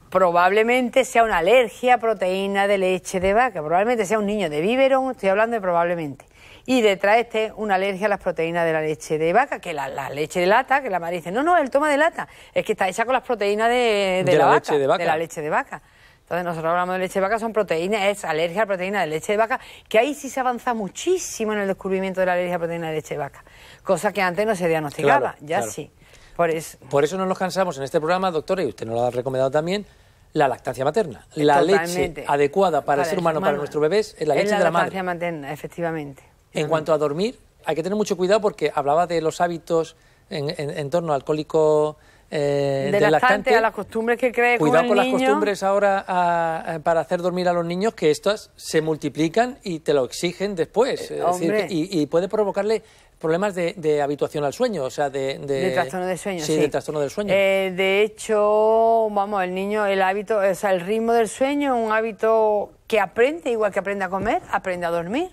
Speaker 32: probablemente sea una alergia a proteína de leche de vaca, probablemente sea un niño de biberón, estoy hablando de probablemente. Y detrás esté una alergia a las proteínas de la leche de vaca, que la, la leche de lata, que la madre dice, no, no, él toma de lata, es que está hecha con las proteínas de, de
Speaker 2: De
Speaker 32: la,
Speaker 2: la
Speaker 32: vaca,
Speaker 2: leche de vaca.
Speaker 32: de la leche de vaca. Entonces nosotros hablamos de leche de vaca, son proteínas, es alergia a proteína de leche de vaca, que ahí sí se avanza muchísimo en el descubrimiento de la alergia a proteína de leche de vaca, cosa que antes no se diagnosticaba,
Speaker 2: Claro,
Speaker 32: ya
Speaker 2: claro.
Speaker 32: sí. Por eso,
Speaker 2: Por eso no nos cansamos en este programa, doctora, y usted nos lo ha recomendado también, la lactancia materna. La leche adecuada para, el ser humano, para nuestro bebés, es la leche de la madre.
Speaker 32: lactancia materna, efectivamente.
Speaker 2: En cuanto a dormir, hay que tener mucho cuidado porque hablaba de los hábitos en, en- en torno al cólico eh,
Speaker 32: de
Speaker 2: del
Speaker 32: lactante,
Speaker 2: lactante.
Speaker 32: a las costumbres que cree
Speaker 2: Cuidado
Speaker 32: con
Speaker 2: con
Speaker 32: el
Speaker 2: las
Speaker 32: niño.
Speaker 2: costumbres ahora a- a- para hacer dormir a los niños, que estas se multiplican y te lo exigen después. Es decir,
Speaker 32: hombre.
Speaker 2: que- y, y puede provocarle problemas de, de habituación al sueño, o sea, de...
Speaker 32: De trastorno de sueño,
Speaker 2: Sí,
Speaker 32: sí.
Speaker 2: de trastorno del sueño.
Speaker 32: Eh, de hecho, vamos, el niño, el hábito, o sea, el ritmo del sueño es un hábito que aprende, igual que aprende a comer, aprende a dormir.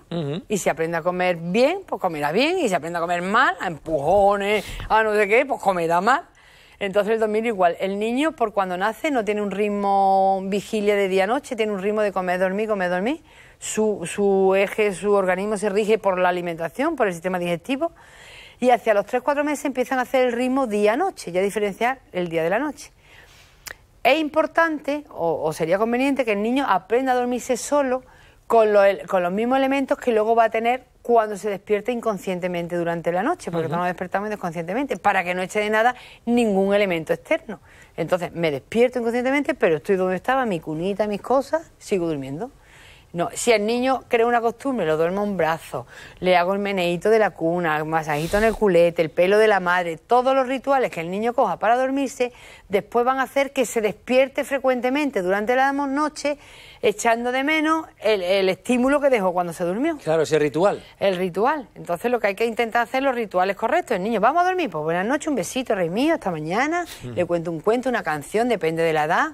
Speaker 32: Y si aprende a comer bien, pues comerá bien. Y si aprende a comer mal, a empujones, a no sé qué, pues comerá mal. Entonces el dormir igual. El niño, por cuando nace, no tiene un ritmo vigilia de día-noche, tiene un ritmo de comer, dormir, comer, dormir. Su, su eje, su organismo se rige por la alimentación, por el sistema digestivo. Y hacia los 3-4 meses empiezan a hacer el ritmo día-noche, ya diferenciar el día de la noche. Es importante, o, sería conveniente, que el niño aprenda a dormirse solo con, con los mismos elementos que luego va a tener cuando se despierte inconscientemente durante la noche, porque
Speaker 33: Ujú.
Speaker 32: nos despertamos inconscientemente, para que no eche de nada ningún elemento externo. Entonces, me despierto inconscientemente, pero estoy donde estaba, mi cunita, mis cosas, sigo durmiendo. No, si el niño crea una costumbre, lo duermo un brazo, le hago el meneíto de la cuna, el masajito en el culete, el pelo de la madre, todos los rituales que el niño coja para dormirse, después van a hacer que se despierte frecuentemente durante la noche, echando de menos el, el estímulo que dejó cuando se durmió.
Speaker 2: Claro, ese ritual.
Speaker 32: El ritual. Entonces lo que hay que intentar hacer los rituales correctos. El niño, vamos a dormir, pues buenas noches, un besito, rey mío, hasta mañana.
Speaker 2: Mm.
Speaker 32: Le cuento un cuento, una canción, depende de la edad.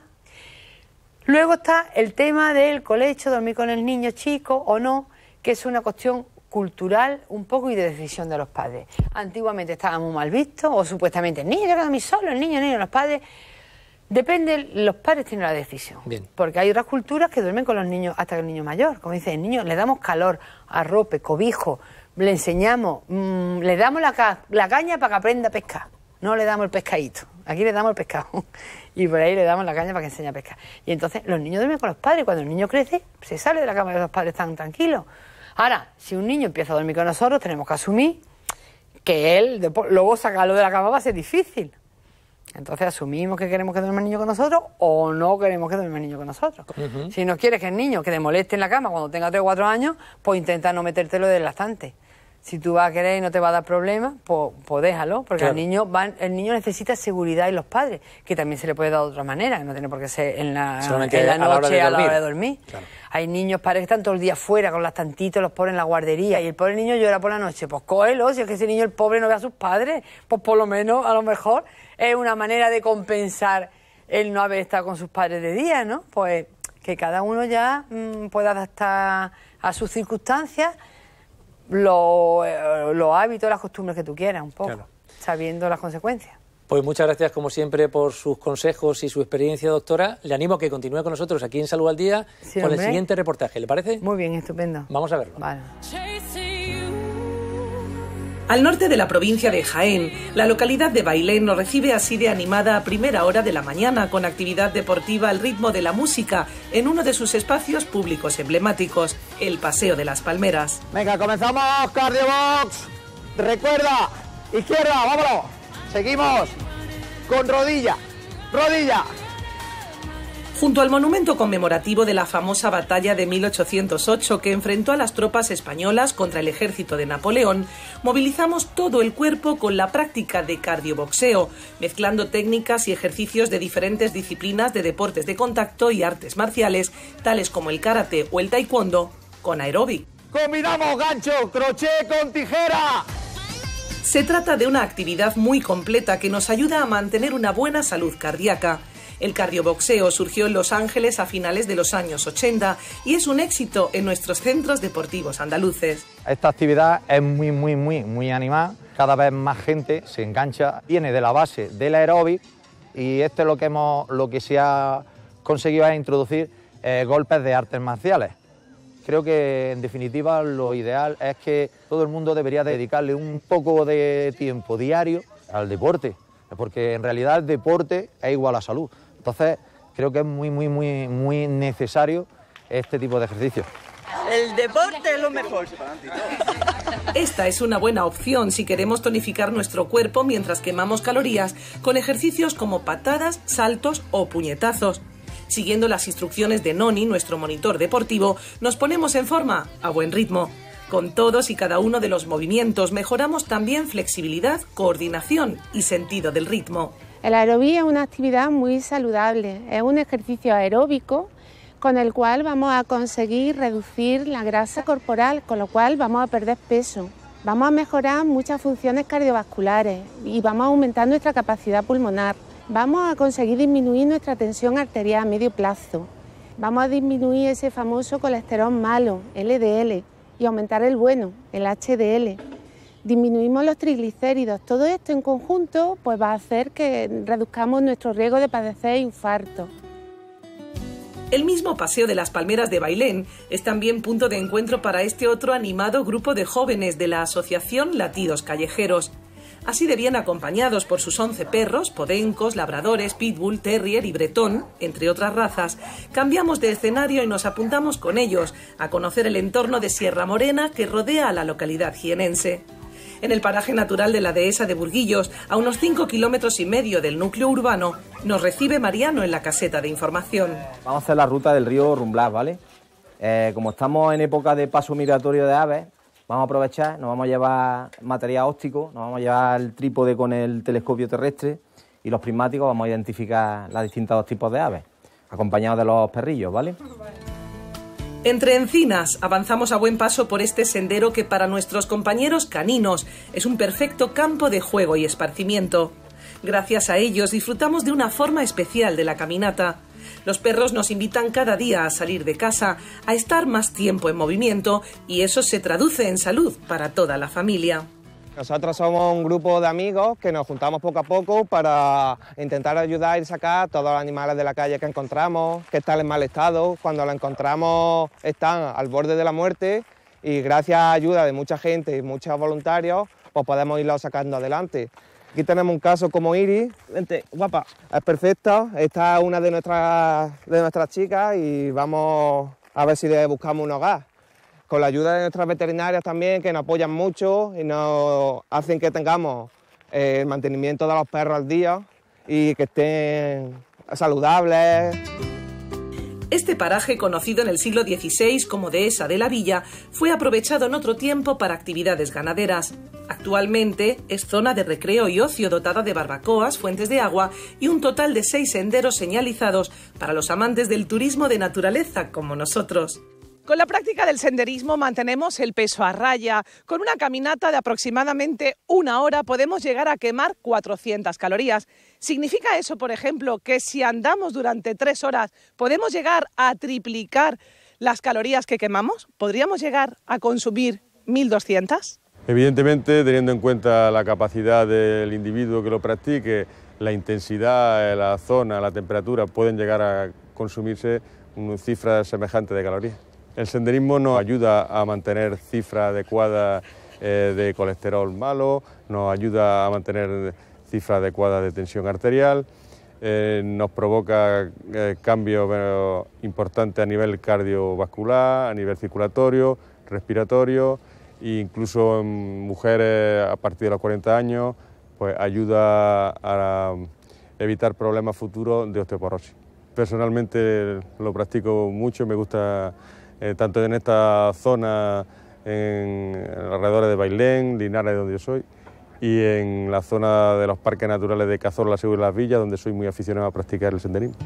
Speaker 32: Luego está el tema del colecho, dormir con el niño chico o no, que es una cuestión cultural un poco y de decisión de los padres. Antiguamente estaba muy mal visto, o supuestamente el niño a dormir solo, el niño, el niño, los padres. Depende, los padres tienen la decisión.
Speaker 2: Bien.
Speaker 32: Porque hay otras culturas que duermen con los niños hasta que el niño mayor. Como dice el niño, le damos calor, arrope, cobijo, le enseñamos, mm, le damos la, ca- la caña para que aprenda a pescar. No le damos el pescadito. Aquí le damos el pescado. Y por ahí le damos la caña para que enseñe a pescar. Y entonces los niños duermen con los padres. Cuando el niño crece, se sale de la cama de los padres tan tranquilos. Ahora, si un niño empieza a dormir con nosotros, tenemos que asumir que él, después- luego sacarlo de la cama va a ser difícil. Entonces asumimos que queremos que duerma el niño con nosotros o no queremos que duerma el niño con nosotros. Si no quieres que el niño que te moleste en la cama cuando tenga 3 o 4 años, pues intenta no metértelo del lactante. Si tú vas a querer y no te va a dar problemas, pues, pues déjalo, porque
Speaker 2: Claro.
Speaker 32: el, niño va, el niño necesita seguridad y los padres, que también se le puede dar de otra manera, no tiene por qué ser en la,
Speaker 2: Solamente
Speaker 32: en la
Speaker 2: a la hora
Speaker 32: noche
Speaker 2: de
Speaker 32: a la hora de
Speaker 2: dormir.
Speaker 32: Hay niños, padres que están todo el día fuera con las tantitos, los ponen en la guardería y el pobre niño llora por la noche. Pues cógelo, si es que ese niño, el pobre, no ve a sus padres, pues por lo menos, a lo mejor, es una manera de compensar el no haber estado con sus padres de día, ¿no? Pues que cada uno ya mm, pueda adaptar a sus circunstancias los eh, los hábitos, las costumbres que tú quieras, un poco,
Speaker 2: Claro.
Speaker 32: sabiendo las consecuencias.
Speaker 2: Pues muchas gracias, como siempre, por sus consejos y su experiencia, doctora. Le animo a que continúe con nosotros aquí en Salud al Día
Speaker 32: Sí,
Speaker 2: con el siguiente reportaje. ¿Le parece?
Speaker 32: Muy bien, estupendo.
Speaker 2: Vamos a verlo.
Speaker 32: Vale.
Speaker 33: Al norte de la provincia de Jaén, la localidad de Bailén nos recibe así de animada a primera hora de la mañana con actividad deportiva al ritmo de la música en uno de sus espacios públicos emblemáticos, el Paseo de las Palmeras.
Speaker 34: Venga, comenzamos, Cardio Box. Recuerda, izquierda, vámonos. Seguimos con rodilla, rodilla.
Speaker 33: Junto al monumento conmemorativo de la famosa batalla de 1808 que enfrentó a las tropas españolas contra el ejército de Napoleón, movilizamos todo el cuerpo con la práctica de cardioboxeo, mezclando técnicas y ejercicios de diferentes disciplinas de deportes de contacto y artes marciales, tales como el karate o el taekwondo, con aeróbic.
Speaker 34: Combinamos gancho, crochet con tijera.
Speaker 33: Se trata de una actividad muy completa que nos ayuda a mantener una buena salud cardíaca. El cardioboxeo surgió en Los Ángeles a finales de los años 80 y es un éxito en nuestros centros deportivos andaluces.
Speaker 34: Esta actividad es muy, muy, muy, muy animada. Cada vez más gente se engancha. Viene de la base del aeróbic y esto es lo que, hemos, lo que se ha conseguido es introducir eh, golpes de artes marciales. Creo que en definitiva lo ideal es que todo el mundo debería dedicarle un poco de tiempo diario al deporte, porque en realidad el deporte es igual a salud. Entonces creo que es muy, muy, muy, muy necesario este tipo de ejercicios.
Speaker 35: El deporte es lo mejor.
Speaker 33: Esta es una buena opción si queremos tonificar nuestro cuerpo mientras quemamos calorías con ejercicios como patadas, saltos o puñetazos. Siguiendo las instrucciones de Noni, nuestro monitor deportivo, nos ponemos en forma a buen ritmo. Con todos y cada uno de los movimientos mejoramos también flexibilidad, coordinación y sentido del ritmo.
Speaker 36: El aerobí es una actividad muy saludable, es un ejercicio aeróbico con el cual vamos a conseguir reducir la grasa corporal, con lo cual vamos a perder peso. Vamos a mejorar muchas funciones cardiovasculares y vamos a aumentar nuestra capacidad pulmonar. Vamos a conseguir disminuir nuestra tensión arterial a medio plazo. Vamos a disminuir ese famoso colesterol malo, LDL, y aumentar el bueno, el HDL. Disminuimos los triglicéridos. Todo esto en conjunto pues, va a hacer que reduzcamos nuestro riesgo de padecer infarto.
Speaker 33: El mismo Paseo de las Palmeras de Bailén es también punto de encuentro para este otro animado grupo de jóvenes de la Asociación Latidos Callejeros. Así de bien acompañados por sus 11 perros, podencos, labradores, pitbull, terrier y bretón, entre otras razas, cambiamos de escenario y nos apuntamos con ellos a conocer el entorno de Sierra Morena que rodea a la localidad jienense. En el paraje natural de la dehesa de Burguillos, a unos 5 kilómetros y medio del núcleo urbano, nos recibe Mariano en la caseta de información.
Speaker 34: Vamos a hacer la ruta del río Rumblas, ¿vale? Eh, como estamos en época de paso migratorio de aves, vamos a aprovechar, nos vamos a llevar material óptico, nos vamos a llevar el trípode con el telescopio terrestre y los prismáticos vamos a identificar los distintos tipos de aves, acompañados de los perrillos, ¿vale?
Speaker 33: Entre encinas avanzamos a buen paso por este sendero que para nuestros compañeros caninos es un perfecto campo de juego y esparcimiento. Gracias a ellos disfrutamos de una forma especial de la caminata. Los perros nos invitan cada día a salir de casa, a estar más tiempo en movimiento y eso se traduce en salud para toda la familia.
Speaker 34: Nosotros somos un grupo de amigos que nos juntamos poco a poco para intentar ayudar y sacar todos los animales de la calle que encontramos, que están en mal estado. Cuando los encontramos están al borde de la muerte y gracias a ayuda de mucha gente y muchos voluntarios, pues podemos irlos sacando adelante. Aquí tenemos un caso como Iris, vente, guapa, es perfecta, esta es una de nuestras, de nuestras chicas y vamos a ver si le buscamos un hogar con la ayuda de nuestras veterinarias también, que nos apoyan mucho y nos hacen que tengamos eh, el mantenimiento de los perros al día y que estén saludables.
Speaker 33: Este paraje, conocido en el siglo XVI como Dehesa de la Villa, fue aprovechado en otro tiempo para actividades ganaderas. Actualmente es zona de recreo y ocio dotada de barbacoas, fuentes de agua y un total de seis senderos señalizados para los amantes del turismo de naturaleza como nosotros.
Speaker 37: Con la práctica del senderismo mantenemos el peso a raya. Con una caminata de aproximadamente una hora podemos llegar a quemar 400 calorías. ¿Significa eso, por ejemplo, que si andamos durante tres horas podemos llegar a triplicar las calorías que quemamos? ¿Podríamos llegar a consumir 1.200?
Speaker 20: Evidentemente, teniendo en cuenta la capacidad del individuo que lo practique, la intensidad, la zona, la temperatura, pueden llegar a consumirse una cifra semejante de calorías. El senderismo nos ayuda a mantener cifras adecuadas eh, de colesterol malo, nos ayuda a mantener cifras adecuadas de tensión arterial, eh, nos provoca eh, cambios importantes a nivel cardiovascular, a nivel circulatorio, respiratorio, e incluso en mujeres a partir de los 40 años, pues ayuda a evitar problemas futuros de osteoporosis. Personalmente lo practico mucho, me gusta eh, tanto en esta zona, en, alrededor de Bailén, Linares, donde yo soy, y en la zona de los parques naturales de Cazorla, y Las Villas, donde soy muy aficionado a practicar el senderismo.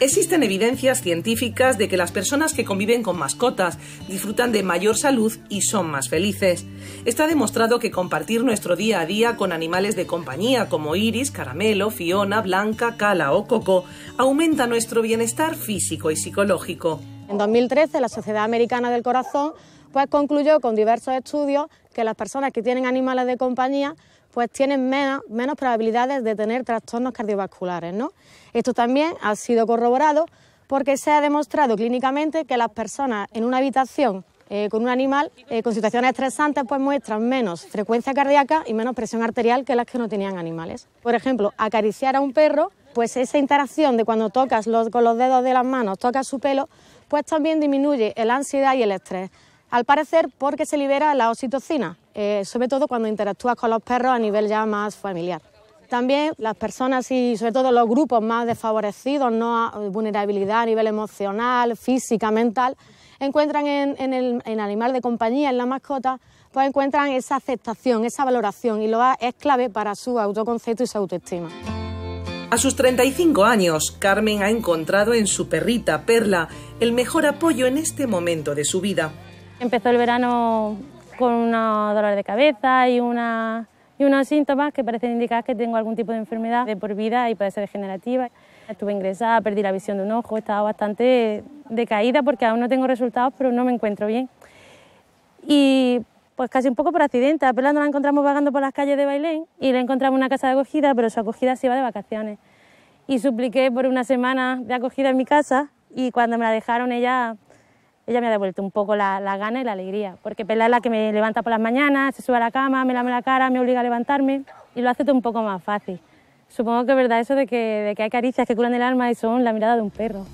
Speaker 33: Existen evidencias científicas de que las personas que conviven con mascotas disfrutan de mayor salud y son más felices. Está demostrado que compartir nuestro día a día con animales de compañía como Iris, Caramelo, Fiona, Blanca, Cala o Coco aumenta nuestro bienestar físico y psicológico.
Speaker 36: En 2013, la Sociedad Americana del Corazón pues, concluyó con diversos estudios que las personas que tienen animales de compañía pues tienen menos, probabilidades de tener trastornos cardiovasculares. ¿no? Esto también ha sido corroborado porque se ha demostrado clínicamente que las personas en una habitación eh, con un animal eh, con situaciones estresantes pues muestran menos frecuencia cardíaca y menos presión arterial que las que no tenían animales. Por ejemplo, acariciar a un perro, pues esa interacción de cuando tocas con los dedos de las manos, tocas su pelo, pues también disminuye la ansiedad y el estrés. Al parecer porque se libera la oxitocina, eh, sobre todo cuando interactúas con los perros a nivel ya más familiar. También las personas y sobre todo los grupos más desfavorecidos, no vulnerabilidad a nivel emocional, física, mental, encuentran en, el, animal de compañía, en la mascota, pues encuentran esa aceptación, esa valoración y lo es clave para su autoconcepto y su autoestima.
Speaker 33: A sus 35 años, Carmen ha encontrado en su perrita Perla el mejor apoyo en este momento de su vida.
Speaker 26: Empezó el verano con una dolor de cabeza y, una, y unos síntomas que parecen indicar que tengo algún tipo de enfermedad de por vida y puede ser degenerativa. Estuve ingresada, perdí la visión de un ojo, estaba bastante decaída porque aún no tengo resultados, pero no me encuentro bien. Y pues casi un poco por accidente. A Perla nos la encontramos vagando por las calles de Bailén y le encontramos una casa de acogida, pero su acogida se iba de vacaciones. Y supliqué por una semana de acogida en mi casa y cuando me la dejaron ella, ella me ha devuelto un poco la, la gana y la alegría, porque Perla es la que me levanta por las mañanas, se sube a la cama, me lame la cara, me obliga a levantarme y lo hace todo un poco más fácil. Supongo que es verdad eso de que, de que hay caricias que curan el alma y son la mirada de un perro.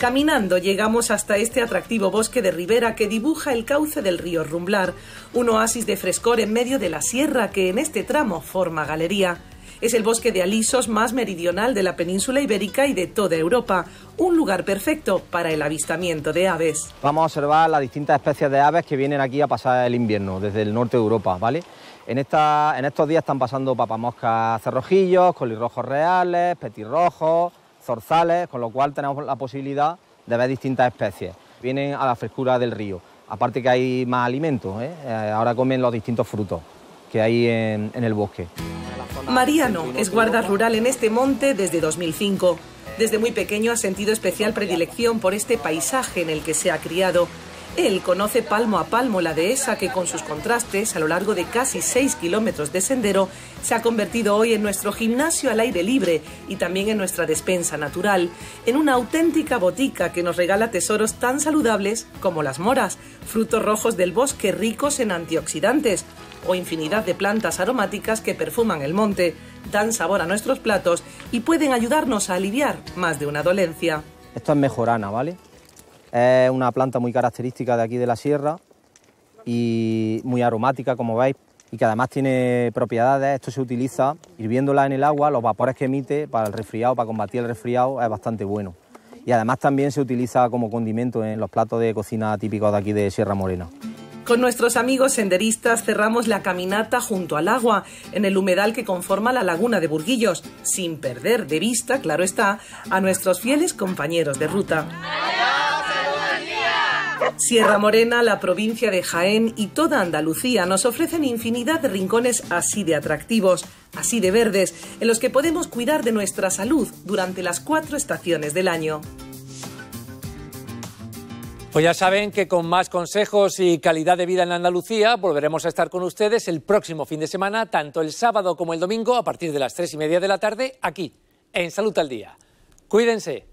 Speaker 33: Caminando llegamos hasta este atractivo bosque de ribera que dibuja el cauce del río Rumblar, un oasis de frescor en medio de la sierra que en este tramo forma galería. Es el bosque de alisos más meridional de la península ibérica y de toda Europa, un lugar perfecto para el avistamiento de aves.
Speaker 38: Vamos a observar las distintas especies de aves que vienen aquí a pasar el invierno desde el norte de Europa, ¿vale? En, en estos días están pasando papamoscas cerrojillos, colirrojos reales, petirrojos, zorzales, con lo cual tenemos la posibilidad de ver distintas especies. Vienen a la frescura del río. Aparte que hay más alimentos, ¿eh? Eh, ahora comen los distintos frutos que hay en, en el bosque.
Speaker 33: Mariano es guarda rural en este monte desde 2005. Desde muy pequeño ha sentido especial predilección por este paisaje en el que se ha criado él conoce palmo a palmo la dehesa que con sus contrastes a lo largo de casi 6 kilómetros de sendero se ha convertido hoy en nuestro gimnasio al aire libre y también en nuestra despensa natural, en una auténtica botica que nos regala tesoros tan saludables como las moras, frutos rojos del bosque ricos en antioxidantes o infinidad de plantas aromáticas que perfuman el monte, dan sabor a nuestros platos y pueden ayudarnos a aliviar más de una dolencia.
Speaker 38: Esto es mejorana, ¿vale? Es una planta muy característica de aquí de la sierra y muy aromática, como veis, y que además tiene propiedades. Esto se utiliza hirviéndola en el agua, los vapores que emite para el resfriado, para combatir el resfriado, es bastante bueno.
Speaker 39: y además también se utiliza como condimento en los platos de cocina típicos de aquí de Sierra Morena.
Speaker 33: Con nuestros amigos senderistas cerramos la caminata junto al agua, en el humedal que conforma la laguna de Burguillos, sin perder de vista, claro está, a nuestros fieles compañeros de ruta. Sierra Morena, la provincia de Jaén y toda Andalucía nos ofrecen infinidad de rincones así de atractivos, así de verdes, en los que podemos cuidar de nuestra salud durante las cuatro estaciones del año.
Speaker 2: Pues ya saben que con más consejos y calidad de vida en Andalucía volveremos a estar con ustedes el próximo fin de semana, tanto el sábado como el domingo, a partir de las tres y media de la tarde, aquí, en Salud al Día. Cuídense.